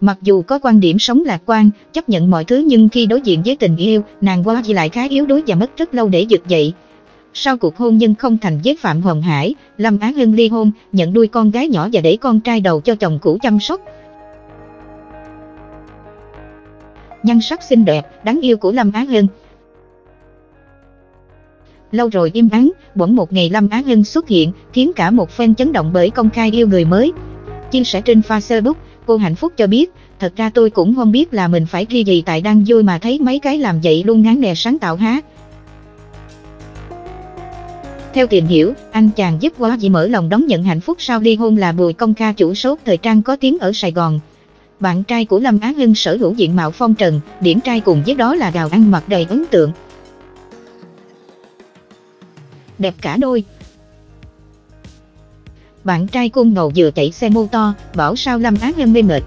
Mặc dù có quan điểm sống lạc quan, chấp nhận mọi thứ nhưng khi đối diện với tình yêu, nàng qua gì lại khá yếu đuối và mất rất lâu để vực dậy. Sau cuộc hôn nhân không thành với Phạm Hồng Hải, Lâm Á Hưng ly hôn, nhận nuôi con gái nhỏ và để con trai đầu cho chồng cũ chăm sóc. Nhan sắc xinh đẹp, đáng yêu của Lâm Á Hưng Lâu rồi im ắng, bỗng một ngày Lâm Á Hưng xuất hiện, khiến cả một phen chấn động bởi công khai yêu người mới. Chia sẻ trên Facebook, cô hạnh phúc cho biết, thật ra tôi cũng không biết là mình phải ghi gì tại đang vui mà thấy mấy cái làm vậy luôn ngán đè sáng tạo há. Theo tìm hiểu, anh chàng giúp quá dị mở lòng đón nhận hạnh phúc sau ly hôn là Bùi Công Kha chủ số thời trang có tiếng ở Sài Gòn. Bạn trai của Lâm Á Hưng sở hữu diện mạo phong trần, điển trai cùng với đó là gào ăn mặc đầy ấn tượng. Đẹp cả đôi. Bạn trai cung ngầu vừa chạy xe mô to, bảo sao Lâm Á Hưng mê mệt.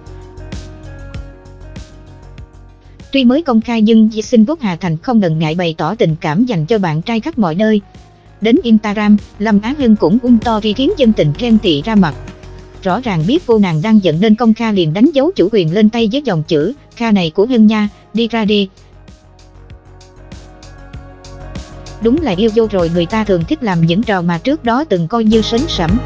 Tuy mới công khai nhưng Di sinh Quốc Hà Thành không ngần ngại bày tỏ tình cảm dành cho bạn trai khắp mọi nơi. Đến Instagram, Lâm Á Hưng cũng ung to ri khiến dân tình khen tị ra mặt. Rõ ràng biết cô nàng đang giận nên công Kha liền đánh dấu chủ quyền lên tay với dòng chữ Kha này của Hưng nha, đi ra đi. Đúng là yêu vô rồi người ta thường thích làm những trò mà trước đó từng coi như sến sẩm.